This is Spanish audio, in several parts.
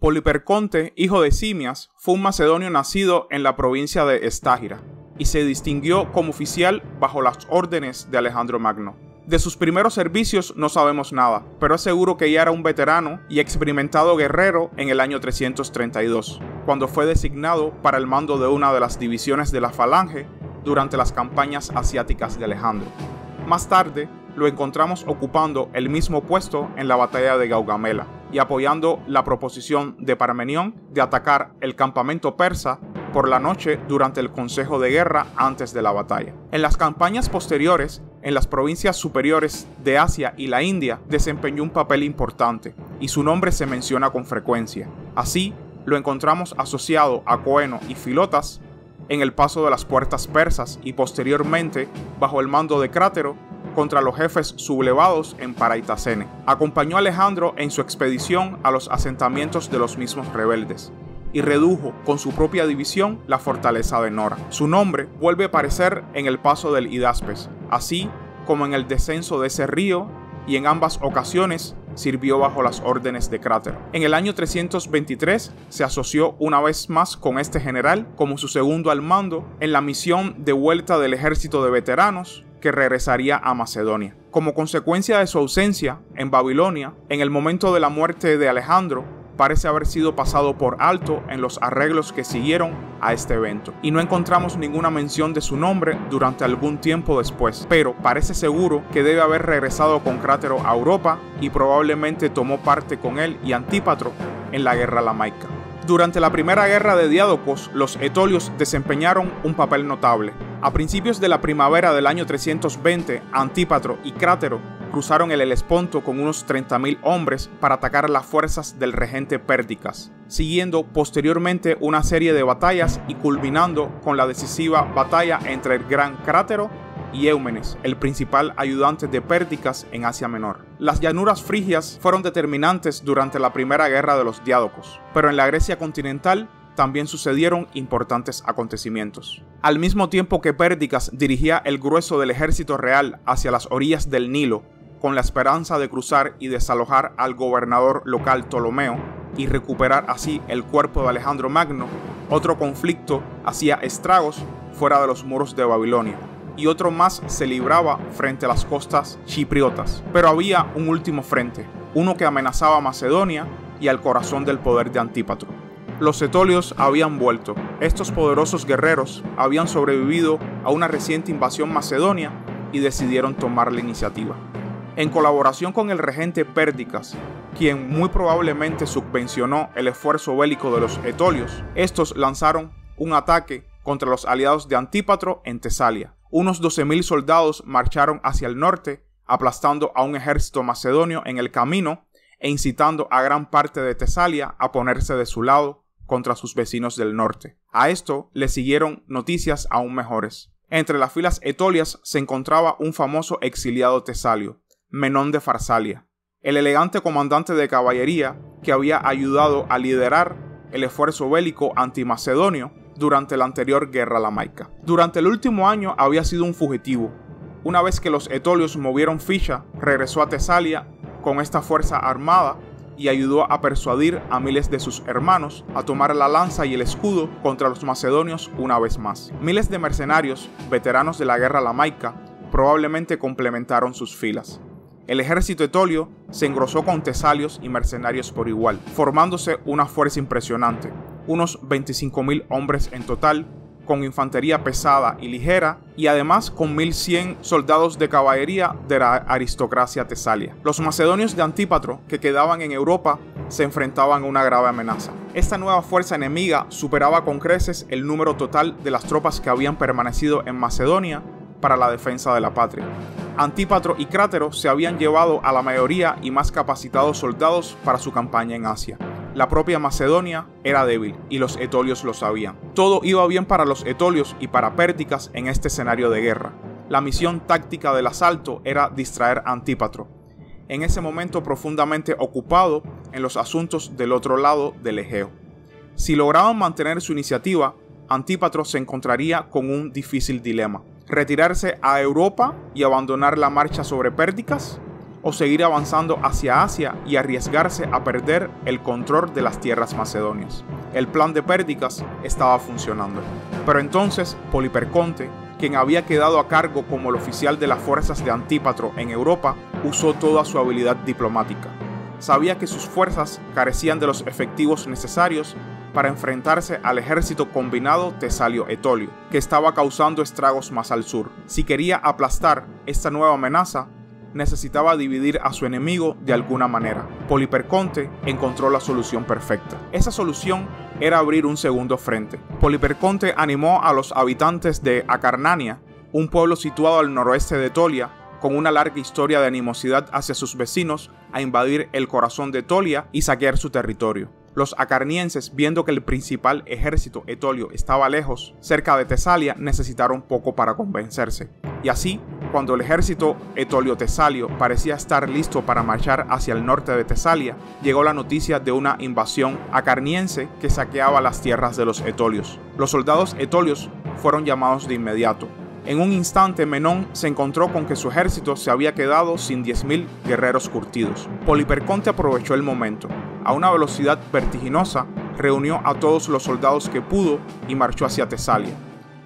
Poliperconte, hijo de Simias, fue un macedonio nacido en la provincia de Estágira y se distinguió como oficial bajo las órdenes de Alejandro Magno. De sus primeros servicios no sabemos nada, pero es seguro que ya era un veterano y experimentado guerrero en el año 332, cuando fue designado para el mando de una de las divisiones de la Falange durante las campañas asiáticas de Alejandro. Más tarde, lo encontramos ocupando el mismo puesto en la batalla de Gaugamela y apoyando la proposición de Parmenión de atacar el campamento persa por la noche durante el consejo de guerra antes de la batalla. En las campañas posteriores, en las provincias superiores de Asia y la India, desempeñó un papel importante y su nombre se menciona con frecuencia. Así, lo encontramos asociado a Coeno y Filotas en el paso de las puertas persas y posteriormente, bajo el mando de Crátero, contra los jefes sublevados en Paraitacene. Acompañó a Alejandro en su expedición a los asentamientos de los mismos rebeldes y redujo con su propia división la fortaleza de Nora. Su nombre vuelve a aparecer en el paso del Hidaspes, así como en el descenso de ese río y en ambas ocasiones sirvió bajo las órdenes de Crátero. En el año 323 se asoció una vez más con este general como su segundo al mando en la misión de vuelta del ejército de veteranos que regresaría a Macedonia. Como consecuencia de su ausencia en Babilonia, en el momento de la muerte de Alejandro, parece haber sido pasado por alto en los arreglos que siguieron a este evento. Y no encontramos ninguna mención de su nombre durante algún tiempo después, pero parece seguro que debe haber regresado con Crátero a Europa y probablemente tomó parte con él y Antípatro en la guerra lamaica. Durante la primera guerra de Diádocos, los etolios desempeñaron un papel notable. A principios de la primavera del año 320, Antípatro y Crátero cruzaron el Helesponto con unos 30.000 hombres para atacar las fuerzas del regente Pérdicas, siguiendo posteriormente una serie de batallas y culminando con la decisiva batalla entre el gran Crátero y Eumenes, el principal ayudante de Pérdicas en Asia Menor. Las llanuras frigias fueron determinantes durante la primera guerra de los Diádocos, pero en la Grecia continental también sucedieron importantes acontecimientos. Al mismo tiempo que Pérdicas dirigía el grueso del ejército real hacia las orillas del Nilo, con la esperanza de cruzar y desalojar al gobernador local Ptolomeo y recuperar así el cuerpo de Alejandro Magno, otro conflicto hacía estragos fuera de los muros de Babilonia y otro más se libraba frente a las costas chipriotas. Pero había un último frente, uno que amenazaba a Macedonia y al corazón del poder de Antípatro. Los etolios habían vuelto. Estos poderosos guerreros habían sobrevivido a una reciente invasión macedonia y decidieron tomar la iniciativa en colaboración con el regente Pérdicas, quien muy probablemente subvencionó el esfuerzo bélico de los etolios, estos lanzaron un ataque contra los aliados de Antípatro en Tesalia. Unos 12.000 soldados marcharon hacia el norte, aplastando a un ejército macedonio en el camino e incitando a gran parte de Tesalia a ponerse de su lado contra sus vecinos del norte. A esto le siguieron noticias aún mejores. Entre las filas etolias se encontraba un famoso exiliado tesalio, Menón de Farsalia, el elegante comandante de caballería que había ayudado a liderar el esfuerzo bélico antimacedonio durante la anterior guerra lamaica. Durante el último año había sido un fugitivo. Una vez que los etolios movieron ficha, regresó a Tesalia con esta fuerza armada y ayudó a persuadir a miles de sus hermanos a tomar la lanza y el escudo contra los macedonios una vez más. Miles de mercenarios, veteranos de la guerra lamaica, probablemente complementaron sus filas. El ejército etolio se engrosó con tesalios y mercenarios por igual, formándose una fuerza impresionante, unos 25.000 hombres en total, con infantería pesada y ligera, y además con 1.100 soldados de caballería de la aristocracia tesalia. Los macedonios de Antípatro, que quedaban en Europa, se enfrentaban a una grave amenaza. Esta nueva fuerza enemiga superaba con creces el número total de las tropas que habían permanecido en Macedonia para la defensa de la patria. Antípatro y Crátero se habían llevado a la mayoría y más capacitados soldados para su campaña en Asia. La propia Macedonia era débil y los etolios lo sabían. Todo iba bien para los etolios y para Pérticas en este escenario de guerra. La misión táctica del asalto era distraer a Antípatro, en ese momento profundamente ocupado en los asuntos del otro lado del Egeo. Si lograban mantener su iniciativa, Antípatro se encontraría con un difícil dilema retirarse a Europa y abandonar la marcha sobre Pérdicas o seguir avanzando hacia Asia y arriesgarse a perder el control de las tierras macedonias. El plan de Pérticas estaba funcionando. Pero entonces Poliperconte, quien había quedado a cargo como el oficial de las fuerzas de Antípatro en Europa, usó toda su habilidad diplomática. Sabía que sus fuerzas carecían de los efectivos necesarios para enfrentarse al ejército combinado Tesalio-Etolio, que estaba causando estragos más al sur. Si quería aplastar esta nueva amenaza, necesitaba dividir a su enemigo de alguna manera. Poliperconte encontró la solución perfecta. Esa solución era abrir un segundo frente. Poliperconte animó a los habitantes de Acarnania, un pueblo situado al noroeste de Tolia, con una larga historia de animosidad hacia sus vecinos, a invadir el corazón de Tolia y saquear su territorio. Los acarnienses, viendo que el principal ejército etolio estaba lejos, cerca de Tesalia, necesitaron poco para convencerse. Y así, cuando el ejército etolio-tesalio parecía estar listo para marchar hacia el norte de Tesalia, llegó la noticia de una invasión acarniense que saqueaba las tierras de los etolios. Los soldados etolios fueron llamados de inmediato, en un instante Menón se encontró con que su ejército se había quedado sin 10.000 guerreros curtidos. Poliperconte aprovechó el momento. A una velocidad vertiginosa, reunió a todos los soldados que pudo y marchó hacia Tesalia.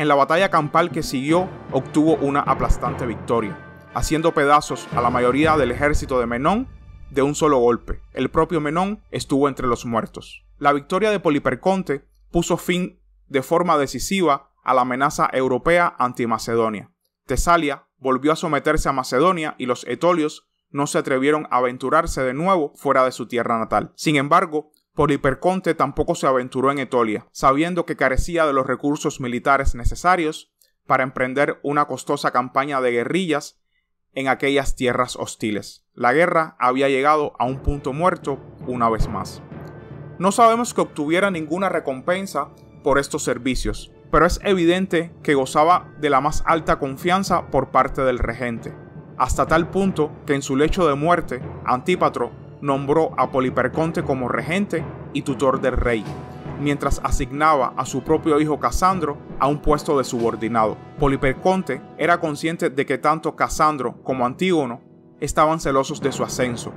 En la batalla campal que siguió, obtuvo una aplastante victoria, haciendo pedazos a la mayoría del ejército de Menón de un solo golpe. El propio Menón estuvo entre los muertos. La victoria de Poliperconte puso fin de forma decisiva a la amenaza europea anti-Macedonia. Tesalia volvió a someterse a Macedonia y los etolios no se atrevieron a aventurarse de nuevo fuera de su tierra natal. Sin embargo, Poliperconte tampoco se aventuró en Etolia, sabiendo que carecía de los recursos militares necesarios para emprender una costosa campaña de guerrillas en aquellas tierras hostiles. La guerra había llegado a un punto muerto una vez más. No sabemos que obtuviera ninguna recompensa por estos servicios, pero es evidente que gozaba de la más alta confianza por parte del regente, hasta tal punto que en su lecho de muerte, Antípatro nombró a Poliperconte como regente y tutor del rey, mientras asignaba a su propio hijo Casandro a un puesto de subordinado. Poliperconte era consciente de que tanto Casandro como Antígono estaban celosos de su ascenso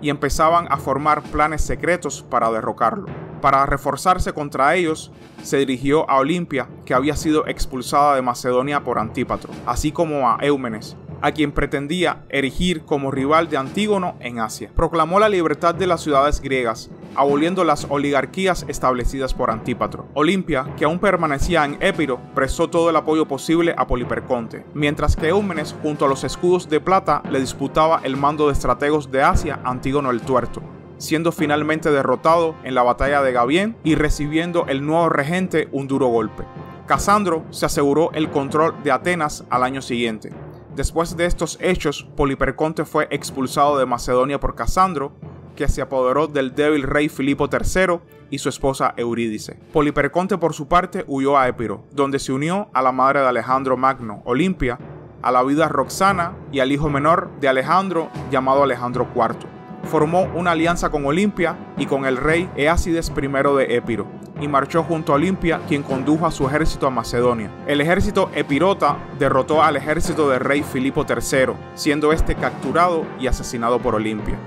y empezaban a formar planes secretos para derrocarlo. Para reforzarse contra ellos, se dirigió a Olimpia, que había sido expulsada de Macedonia por Antípatro, así como a Eumenes, a quien pretendía erigir como rival de Antígono en Asia. Proclamó la libertad de las ciudades griegas, aboliendo las oligarquías establecidas por Antípatro. Olimpia, que aún permanecía en Épiro, prestó todo el apoyo posible a Poliperconte, mientras que Eumenes, junto a los escudos de plata, le disputaba el mando de estrategos de Asia a Antígono el Tuerto siendo finalmente derrotado en la batalla de Gabien y recibiendo el nuevo regente un duro golpe. Casandro se aseguró el control de Atenas al año siguiente. Después de estos hechos, Poliperconte fue expulsado de Macedonia por Casandro, que se apoderó del débil rey Filipo III y su esposa Eurídice. Poliperconte por su parte huyó a Épiro, donde se unió a la madre de Alejandro Magno, Olimpia, a la vida Roxana y al hijo menor de Alejandro llamado Alejandro IV formó una alianza con Olimpia y con el rey Eácides I de Épiro, y marchó junto a Olimpia, quien condujo a su ejército a Macedonia. El ejército epirota derrotó al ejército del rey Filipo III, siendo este capturado y asesinado por Olimpia.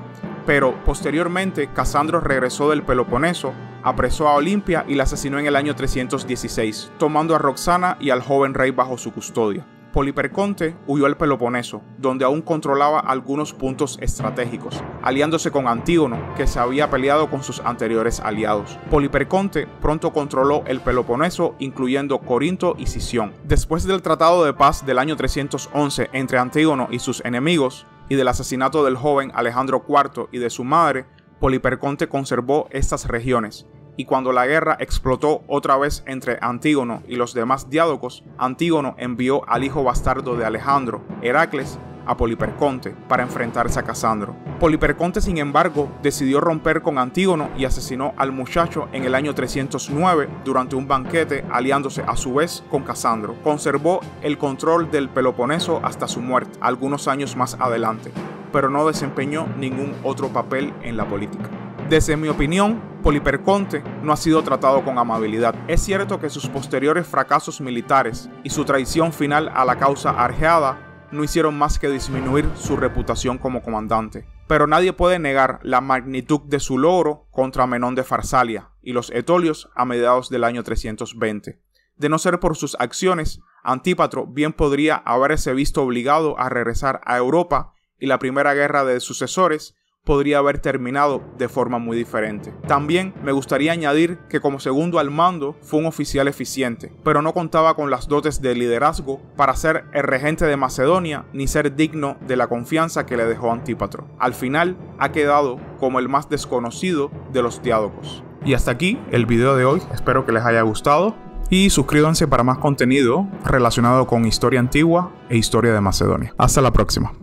Pero posteriormente Casandro regresó del Peloponeso, apresó a Olimpia y la asesinó en el año 316, tomando a Roxana y al joven rey bajo su custodia. Poliperconte huyó al Peloponeso, donde aún controlaba algunos puntos estratégicos, aliándose con Antígono, que se había peleado con sus anteriores aliados. Poliperconte pronto controló el Peloponeso, incluyendo Corinto y Sición. Después del Tratado de Paz del año 311 entre Antígono y sus enemigos, y del asesinato del joven Alejandro IV y de su madre, Poliperconte conservó estas regiones, y cuando la guerra explotó otra vez entre Antígono y los demás diádocos, Antígono envió al hijo bastardo de Alejandro, Heracles, a Poliperconte para enfrentarse a Casandro. Poliperconte, sin embargo, decidió romper con Antígono y asesinó al muchacho en el año 309 durante un banquete, aliándose a su vez con Casandro. Conservó el control del Peloponeso hasta su muerte, algunos años más adelante, pero no desempeñó ningún otro papel en la política. Desde mi opinión, Poliperconte no ha sido tratado con amabilidad. Es cierto que sus posteriores fracasos militares y su traición final a la causa argeada no hicieron más que disminuir su reputación como comandante. Pero nadie puede negar la magnitud de su logro contra Menón de Farsalia y los etolios a mediados del año 320. De no ser por sus acciones, Antípatro bien podría haberse visto obligado a regresar a Europa y la primera guerra de sucesores podría haber terminado de forma muy diferente. También me gustaría añadir que como segundo al mando fue un oficial eficiente, pero no contaba con las dotes de liderazgo para ser el regente de Macedonia ni ser digno de la confianza que le dejó Antípatro. Al final ha quedado como el más desconocido de los diádocos. Y hasta aquí el video de hoy, espero que les haya gustado y suscríbanse para más contenido relacionado con historia antigua e historia de Macedonia. Hasta la próxima.